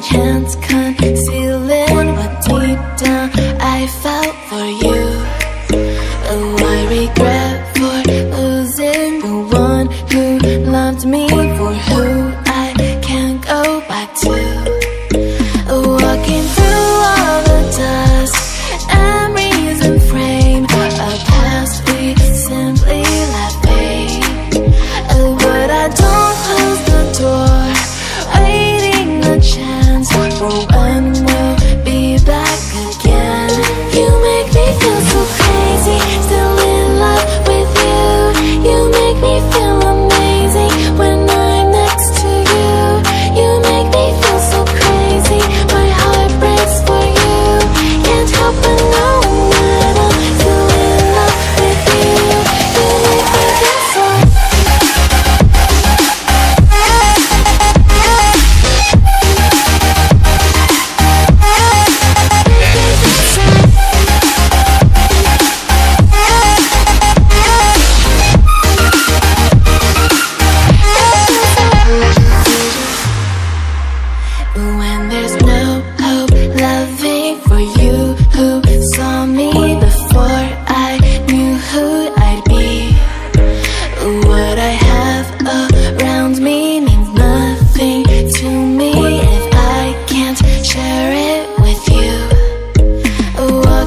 chance concealing What deep down I felt for you. Oh, I regret for losing the one who loved me For who I can't go back to.